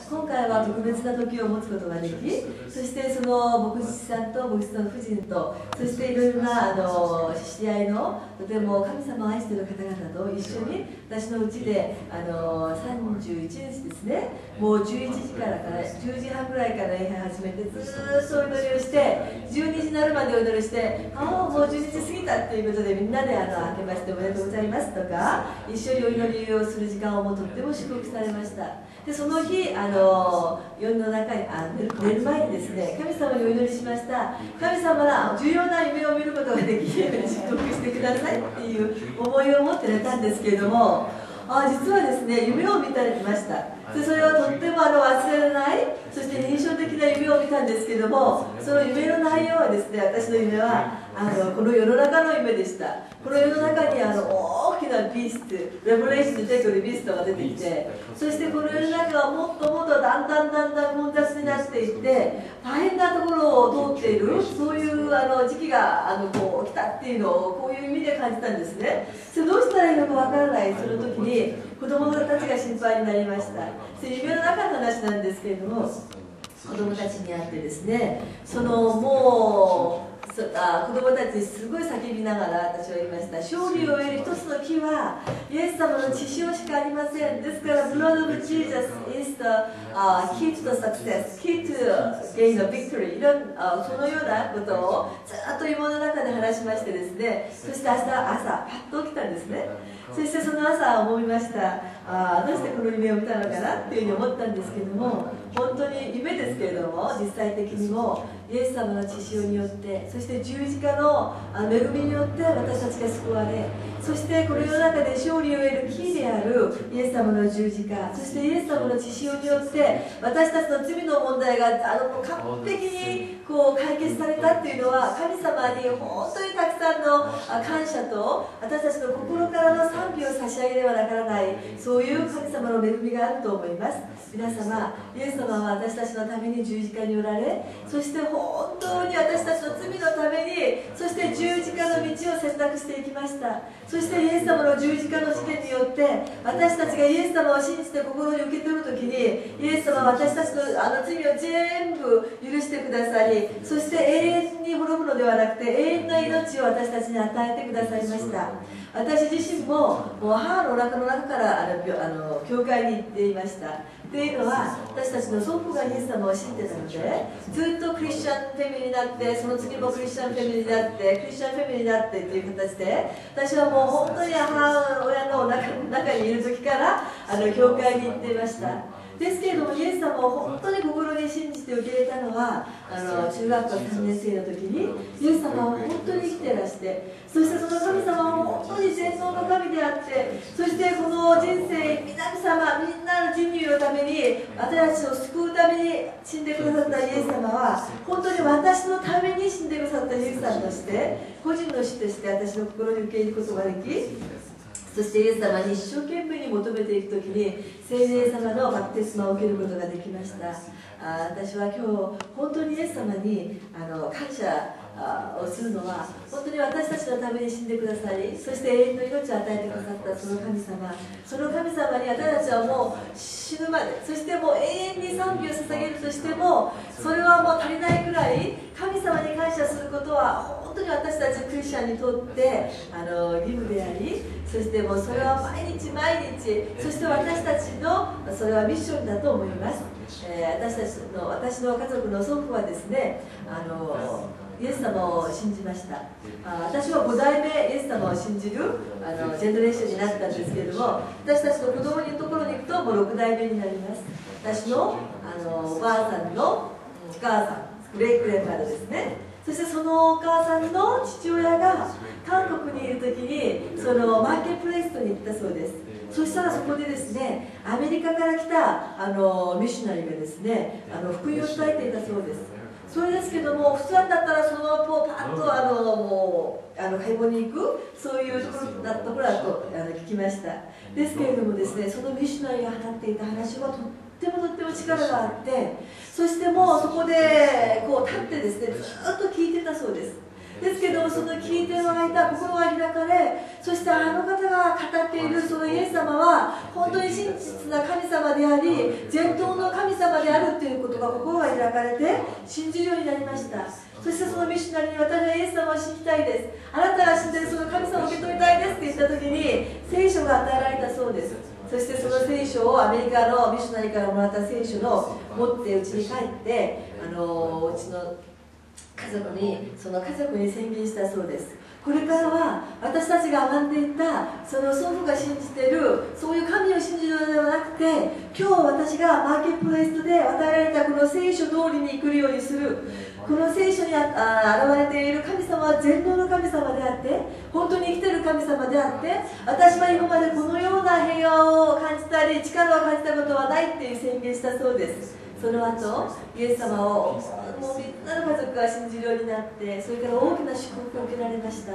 今回は特別な時を持つことができそしてその牧師さんと牧師さん夫人とそしていろいろなあの知り合いのとても神様を愛している方々と一緒に私のうちであの31日ですね。もう11時からから10時半ぐらいから礼拝始めてずっとお祈りをして12時になるまでお祈りしてああもう12時過ぎたっていうことでみんなであの明けましておめでとうございますとか一緒にお祈りをする時間をもとっても祝福されました。でその日あの夜の中にあ寝る前にですね神様にお祈りしました。神様が重要な夢を見ることができるように祝福くださいっていう思いを持って寝たんですけれどもあ実はですね夢を見たりました。でそれはとってもあの忘れられないそして印象的な夢を見たんですけどもその夢の内容はですね私の夢はあのこの世の中の夢でした。この世の中にあの大きなビーストレボレーションで出てくるビーストが出てきてそしてこの世の中はもっともっとだんだんだんだん混雑になっていって大変なところを通っているそういうあの時期があのこう来たっていうのをこういう意味で感じたんですね。それどうしたらいいのかわからないその時に子供たちが心配になりました。それ夢の中の話なんですけれども子供たちに会ってですねそのもうそあ子供たちにすごい叫びながら私は言いました。勝利を得る一つの木はイエス様の血潮しかありません。ですから Blood of Jesus is the、uh, key to the success key to gain the victory. いろんあそのようなことをずっと芋の中で話しましてですね。そして明日朝パッと起きたんですね。そしてその朝思いました。あどうしてこの夢を見たのかなっていうふうに思ったんですけども本当に夢ですけれども実際的にもイエス様の血潮によってそして十字架の恵みによって私たちが救われそしてこの世の中で勝利を得るキーであるイエス様の十字架そしてイエス様の血潮によって私たちの罪の問題があの完璧にこう解決されたっていうのは神様に本当にたくさんの感謝と私たちの心からの賛美を差し上げればならないそういう神様の恵みがあると思います。皆様イエス様は私たちのために十字架におられそして本本当に私たちの罪のためにそして十字架の道を選択していきました。そしてイエス様の十字架の事件によって私たちがイエス様を信じて心に受け取るときにイエス様は私たちのあの罪を全部許してくださりそして永遠に滅ぶのではなくて永遠な命を私たちに与えてくださいました。私自身ももう母のお腹の中からあのあの教会に行っていました。っていうのは私たちの祖父がイエス様を信じてたのでずっとクリスチャンフェミリーになってその次もクリスチャンフェミリーになってクリスチャンフェミリーになってっていう形で私はもう本当に母親の中中にいる時からあの教会に行っていました。ですけれどもイエス様を本当に心に信じて受け入れたのはあの中学校3年生の時にイエス様は本当に生きてらしてそしてその神様は当に全能の神であってそしてこの人生皆様みんなの人類のために私たちを救うために死んでくださったイエス様は本当に私のために死んでくださったイエス様として個人の死として私の心に受け入れることができそしてイエス様に一生懸命に求めていくときに聖霊様のバプテスマを受けることができました。あ私は今日本当にイエス様にあの感謝をするのは本当に私たちのために死んでくださりそして永遠の命を与えてくださったその神様。その神様に私たちはもう死ぬまで。そしてもう永遠に賛美を捧げるとしてもそれはもう足りないくらい神様に感謝することは本当に私たちクリスチャンにとってあの義務でありそしてもうそれは毎日毎日そして私たちのそれはミッションだと思います、えー、私たちの私の家族の祖父はですねあのイエス様を信じました。あ私は5代目イエス様を信じるあのジェネレーションになったんですけれども私たちの子供のところに行くともう6代目になります。私のあのおばあさんのお母さんグレイクレンからですね。そしてそのお母さんの父親が韓国にいる時にそのマーケットプレイストに行ったそうです。そしたらそこでですねアメリカから来たあのミッショナリーがですねあの福音を伝えていたそうですそれですけども普通だったらそのままパッとあのもうあの買い物に行くそういうところだところだとあの聞きました。ですけれどもですねそのミッショナリーが放っていた話はとってもとっても力があってそしてもうそこでこう立ってですねずっと聞いてたそうです。ですけどその聞いてる間心が開かれそしてあの方が語っているそのイエス様は本当に真実な神様であり全頭の神あるというが心が開かれて信じるようになりました。そしてそのミッショナリーに私はイエス様を信じたいです。あなたが信じてるその神様を受け取りたいですって言った時に聖書が与えられたそうです。そしてその聖書をアメリカのミッショナリーからもらった聖書の持ってうちに帰ってあのうちの家族にその家族に宣言したそうです。これからは私たちが学んでいたその祖父が信じてるそういう神を信じるのではなくて今日私がマーケットプレイスで与えられたこの聖書通りに来るようにする。この聖書にあ現れている神様は全能の神様であって本当に生きてる神様であって私は今までこのような平和を感じたり力を感じたことはないっていう宣言したそうです。その後イエス様をもうみんなの家族が信じるようになってそれから大きな祝福を受けられました。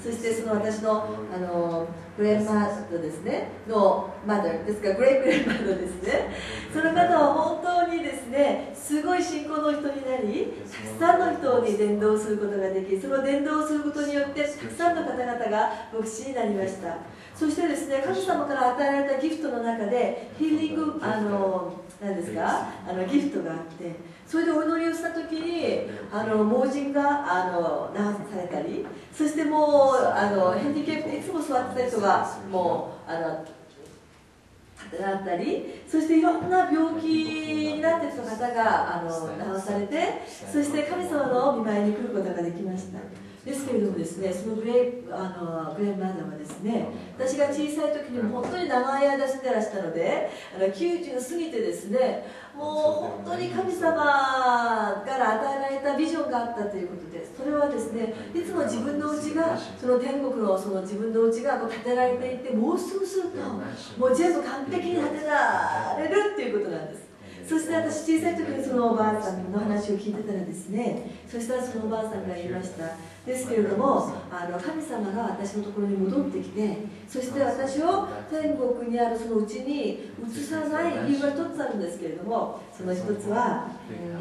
そしてその私のあのグレンマードですね。のマダーですからグレイグレンマードですね。その方は本当にですねすごい信仰の人になりたくさんの人に伝道することができその伝道をすることによってたくさんの方々が牧師になりました。そしてですね神様から与えられたギフトの中でヒーリングあの何ですか？あのギフトがあって。それでお祈りをした時にあの盲人があの治されたりそしてもうあのヘンディキャップいつも座ってた人がもうあの立てられたりそしていろんな病気になっている方があの治されてそして神様の見舞いに来ることができましたですけれどもですねそのグレイあのグレイマダムはですね私が小さい時にも本当に長い間住んでらしたのであの90を過ぎてですねもう本当に神様から与えられたビジョンがあったということですそれはですねいつも自分の家がその天国のその自分の家がこう建てられていてもうすぐするともう全部完璧に建てられるっていうことなんですそして私小さい時にそのおばあさんの話を聞いてたらですねそしたらそのおばあさんが言いました。ですけれどもあの神様が私のところに戻ってきてそして私を天国にあるそのうちに移さない理由が一つあるんですけれどもその一つは、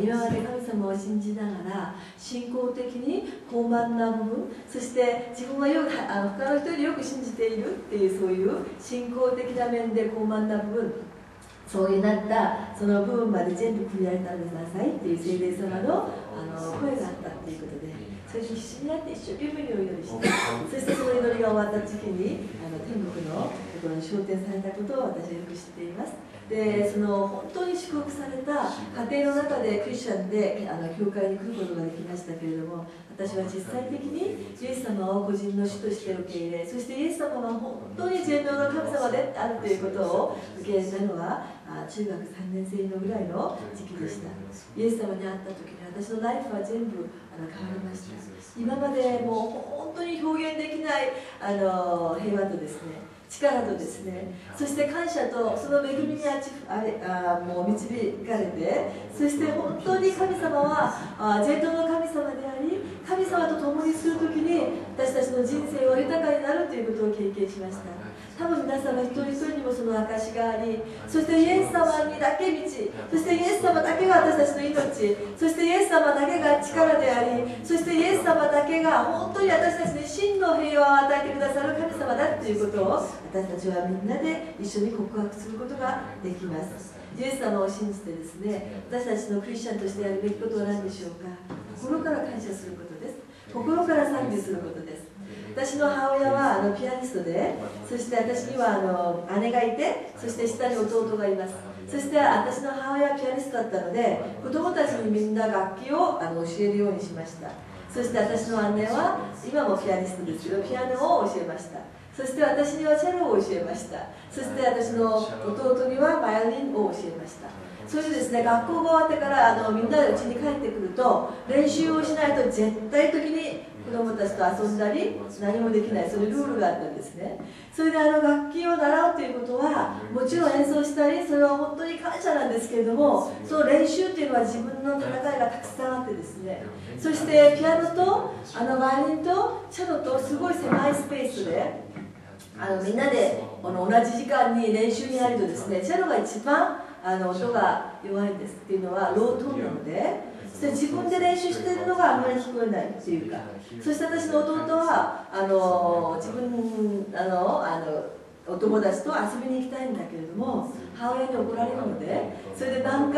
今まで神様を信じながら信仰的に高慢な部分そして自分はよくあの他の人よりよく信じているっていうそういう信仰的な面で高慢な部分そういうなったその部分まで全部悔い改めなさいっていう聖霊様のあの声があったっていうことでそれに必死になって一生懸命にお祈りしてそしてその祈りが終わった時期にあの天国のところに昇天されたことを私はよく知っていますでその本当に祝福された家庭の中でクリスチャンであの教会に来ることができましたけれども私は実際的にイエス様を個人の主として受け入れそしてイエス様は本当に全能の神様であるということを受け入れたのは中学3年生のぐらいの時期でした。イエス様に会った時に私のライフは全部あの変わりました。今までもう本当に表現できないあの平和とですね力とですねそして感謝とその恵みにあちあれあもう導かれてそして本当に神様はあ全能の神様であり神様と共にする時に私たちの人生は豊かになるということを経験しました多分皆様一人一人にもその証がありそしてイエス様にだけ道そしてイエス様だけが私たちの命そしてイエス様だけが力でありそしてイエス様だけが本当に私たちに真の平和を与えてくださる神様だということを私たちはみんなで一緒に告白することができます。イエス様を信じてですね私たちのクリスチャンとしてやるべきことは何でしょうか？心から感謝することです。心から賛美することです私の母親はあのピアニストでそして私にはあの姉がいてそして下に弟がいます。そして私の母親はピアニストだったので子供たちにみんな楽器をあの教えるようにしました。そして私の姉は今もピアニストですけどピアノを教えました。そして私にはチェロを教えました。そして私の弟にはバイオリンを教えました。それでですね学校が終わってからあのみんなで家に帰ってくると練習をしないと絶対的に子供たちと遊んだり何もできないそういうルールがあったんですね。それであの楽器を習うということはもちろん演奏したりそれは本当に感謝なんですけれどもその練習っていうのは自分の戦いがたくさんあってですね。そしてピアノとあのバイオリンとチェロとすごい狭いスペースであのみんなでこの同じ時間に練習に入るとですねチェロが一番あの音が弱いんですっていうのはロートーンなのでそして自分で練習しているのがあんまり聞こえないっていうかそして私の弟はあの自分あのあのお友達と遊びに行きたいんだけれども母親に怒られるのでそれで何回